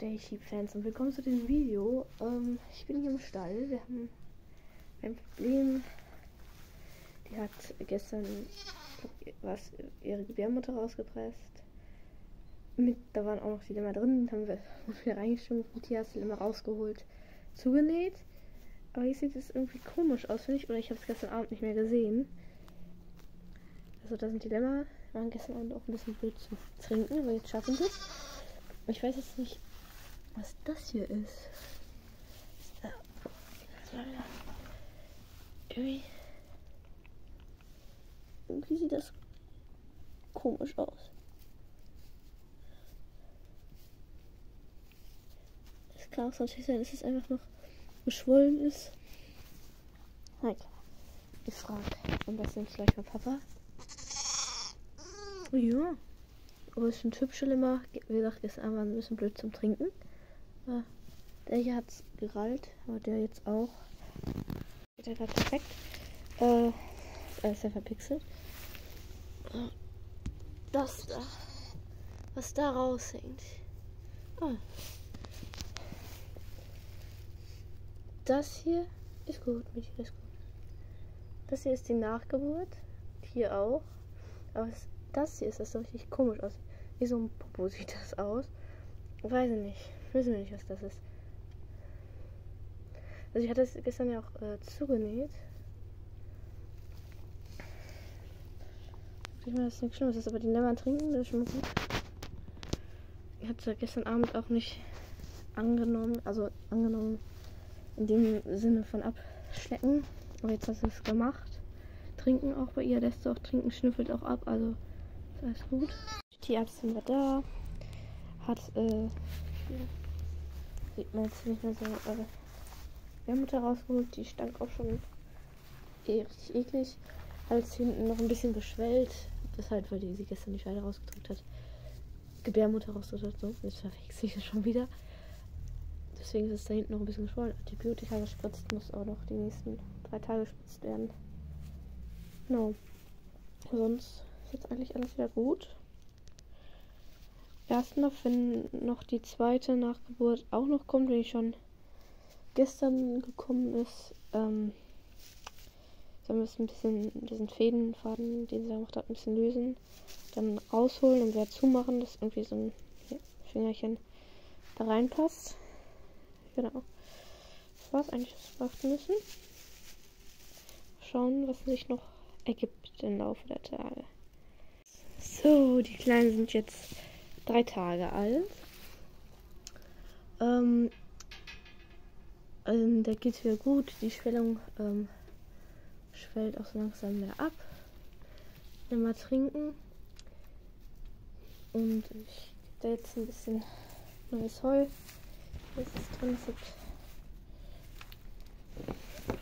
Day Sheep Fans und willkommen zu diesem Video. Ähm, ich bin hier im Stall. Wir haben ein Problem. Die hat gestern was ihre Gebärmutter rausgepresst. Mit, da waren auch noch die Lämmer drin, haben wir wieder reingestimmt, Tierarzt immer rausgeholt, zugenäht. Aber hier sieht es irgendwie komisch aus, finde ich, oder ich habe es gestern Abend nicht mehr gesehen. Also da sind die Lämmer, waren gestern Abend auch ein bisschen blöd zu trinken, aber jetzt schaffen sie es. Ich weiß jetzt nicht, was das hier ist. Irgendwie, irgendwie sieht das komisch aus. Es kann auch natürlich sein, dass es einfach noch geschwollen ist. Nein, ich frage am besten gleich mal Papa. Oh ja. Aber es sind hübsche Limmer. Wie gesagt, ist einfach ein bisschen blöd zum Trinken. Ja, der hier hat es gerallt, aber der jetzt auch. Geht ja gerade perfekt. Äh, ist alles verpixelt. Das da. Was da raushängt. Ah. Das hier ist gut, Mädchen ist gut. Das hier ist die Nachgeburt. Hier auch. Aber das hier ist das so richtig komisch aus. Wie so ein Popo sieht das aus. Weiß ich nicht. Wissen wir nicht, was das ist. Also ich hatte es gestern ja auch äh, zugenäht. Ich meine, das ist nichts Schlimmes ist, aber die Lämmer trinken, das ist schon gut. Ich hatte gestern Abend auch nicht angenommen, also angenommen in dem Sinne von abschlecken. Aber jetzt hast du es gemacht. Trinken auch bei ihr, lässt du auch trinken, schnüffelt auch ab, also alles gut. Die Tierärztin war da. Hat, äh, sieht man jetzt nicht mehr so, aber wir haben Mutter rausgeholt. Die stank auch schon eh richtig eklig. Alles hinten noch ein bisschen geschwellt. Das halt, weil die sie gestern die Scheide rausgedrückt hat. Gebärmutter rausgedrückt hat. So, jetzt verwechsel ich es schon wieder. Deswegen ist es da hinten noch ein bisschen geschwollen. Antibiotika gespritzt, muss auch noch die nächsten drei Tage gespritzt werden. Genau. Sonst jetzt eigentlich alles wieder gut. Erst noch, wenn noch die zweite Nachgeburt auch noch kommt, wenn ich schon gestern gekommen ist, ähm, sollen wir es ein bisschen, diesen Fädenfaden, den sie gemacht hat, ein bisschen lösen, dann rausholen und wieder zumachen, dass irgendwie so ein Fingerchen da reinpasst. Genau. Das war es eigentlich, was wir beachten müssen. Schauen, was sich noch ergibt im Laufe der Tage. So, die Kleinen sind jetzt drei Tage alt. Ähm, ähm, da geht es wieder gut. Die Schwellung ähm, schwellt auch so langsam mehr ab. Immer trinken. Und ich da jetzt ein bisschen neues Heu. Das ist drin.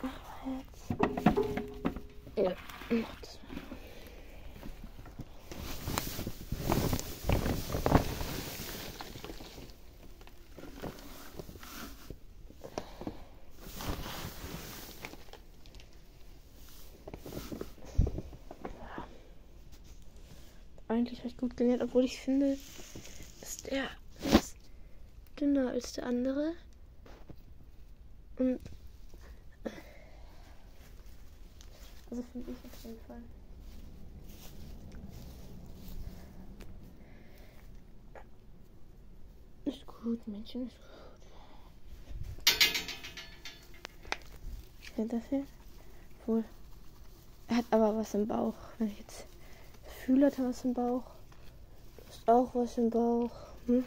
Ach, jetzt. Ja, das eigentlich recht gut genäht, obwohl ich finde, dass der ist dünner als der andere. Und also finde ich auf jeden Fall. Ist gut, Mädchen, ist gut. Kennt das hier? Wohl. Er hat aber was im Bauch, wenn ich jetzt Gefühl hat was im Bauch. Du hast auch was im Bauch. Hm?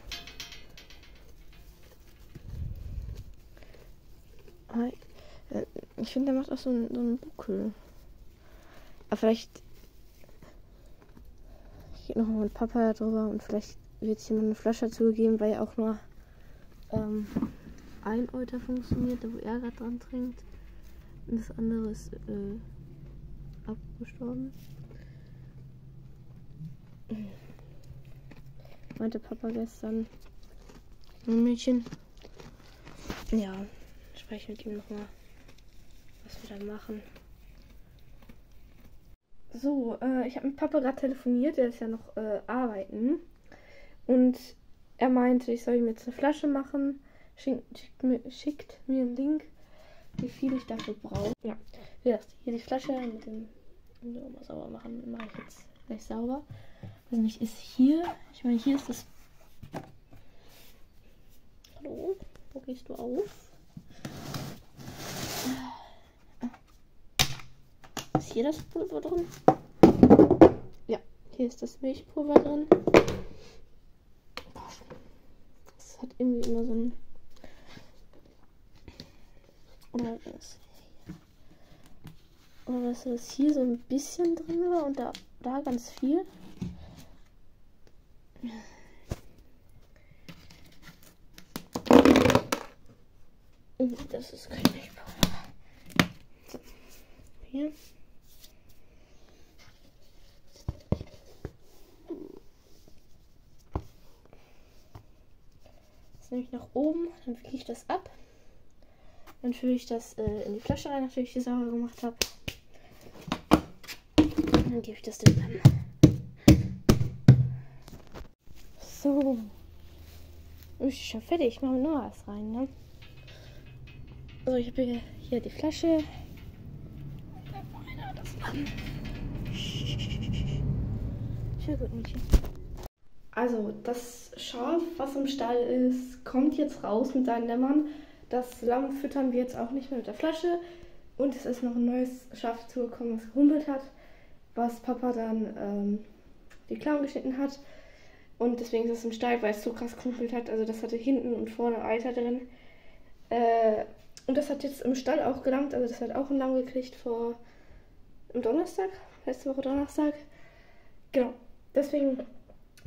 Äh, ich finde, der macht auch so einen, so einen Buckel. Aber vielleicht geht noch mal mit Papa drüber und vielleicht wird es jemand eine Flasche dazu gegeben, weil ja auch nur ähm, ein Euter funktioniert, wo er gerade dran trinkt. Und das andere ist äh, abgestorben. Meinte Papa gestern. Ein Mädchen. Ja, spreche mit ihm nochmal, was wir dann machen. So, äh, ich habe mit Papa gerade telefoniert, der ist ja noch äh, arbeiten. Und er meinte, ich soll ihm jetzt eine Flasche machen. Schickt, schickt, mir, schickt mir einen Link, wie viel ich dafür brauche. Ja, wie gesagt, hier die Flasche mit dem sauber machen, mache ich jetzt gleich sauber. Also nicht ist hier, ich meine, hier ist das. Hallo, wo gehst du auf? Ist hier das Pulver drin? Ja, hier ist das Milchpulver drin. Das hat irgendwie immer so ein. Oder das. Oder dass das hier so ein bisschen drin war und da, da ganz viel. Das ist kein Milchpulver. Hier. nehme ich nach oben, dann wiege ich das ab. Dann fülle ich das äh, in die Flasche rein, nachdem ich die sauber gemacht habe. Dann gebe ich das dem an. So. Ich bin schon fertig. Ich mache nur was rein, ne? Also ich habe hier, die Flasche. Schön gut, Mädchen. Also, das Schaf, was im Stall ist, kommt jetzt raus mit seinen Lämmern. Das Lamm füttern wir jetzt auch nicht mehr mit der Flasche. Und es ist noch ein neues Schaf zugekommen, was gehumpelt hat, was Papa dann ähm, die Klauen geschnitten hat. Und deswegen ist es im Stall, weil es so krass gehumpelt hat. Also das hatte hinten und vorne Eiter drin. Äh, und das hat jetzt im Stall auch gelangt. Also das hat auch ein Lamm gekriegt vor am Donnerstag, letzte Woche Donnerstag. Genau. Deswegen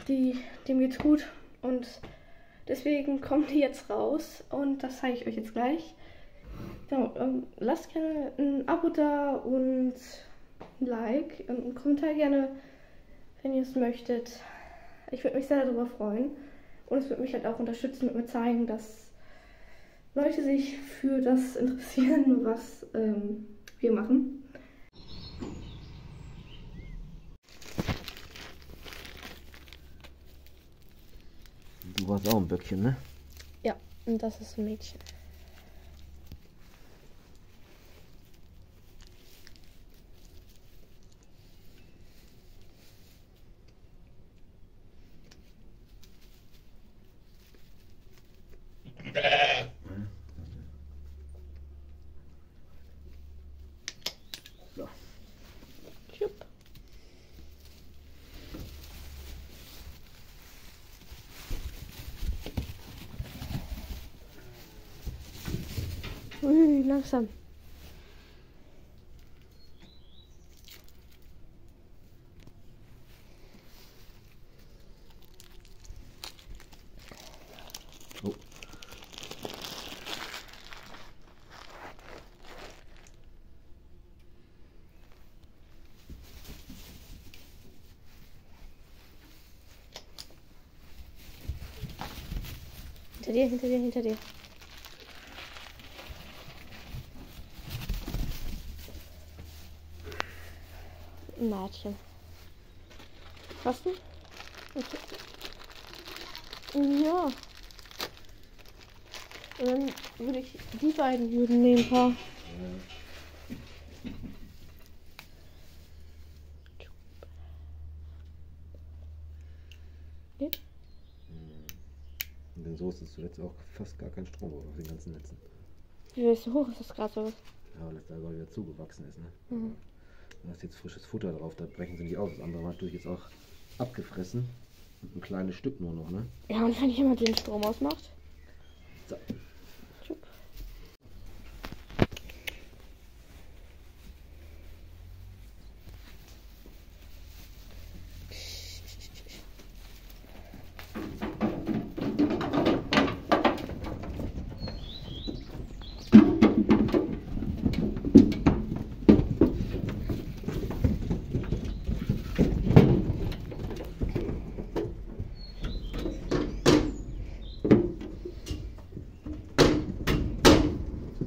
die, dem geht's gut und deswegen kommen die jetzt raus und das zeige ich euch jetzt gleich. Genau, ähm, lasst gerne ein Abo da und ein Like und einen Kommentar gerne, wenn ihr es möchtet. Ich würde mich sehr darüber freuen und es würde mich halt auch unterstützen und mir zeigen, dass Leute sich für das interessieren, was ähm, wir machen. Du warst auch ein Böckchen, ne? Ja, und das ist ein Mädchen. Ui, langsam. Hinter dir, hinter dir, hinter dir. Ein Mädchen. Was denn? Okay. Ja. Und dann würde ich die beiden würden nehmen, paar. Und denn so ist es zuletzt auch fast gar kein Strom auf den ganzen Netzen. Wie hoch ist das gerade so? Ja, weil das da wieder zugewachsen ist, ne? Mhm. Da ist jetzt frisches Futter drauf, da brechen sie nicht aus. Das andere hat durch jetzt auch abgefressen. Und ein kleines Stück nur noch, ne? Ja, und wenn jemand den Strom ausmacht? So.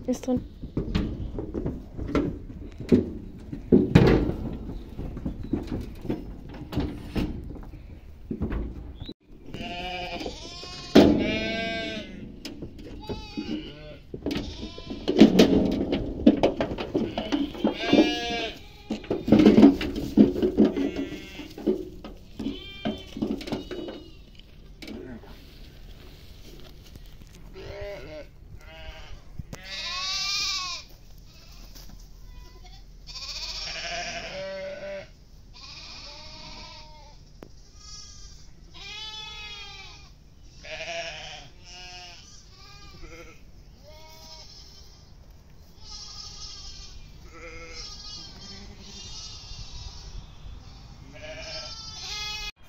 Ist drin.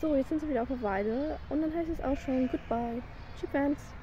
So, jetzt sind sie wieder auf der Weide und dann heißt es auch schon Goodbye. Tschüss, Fans.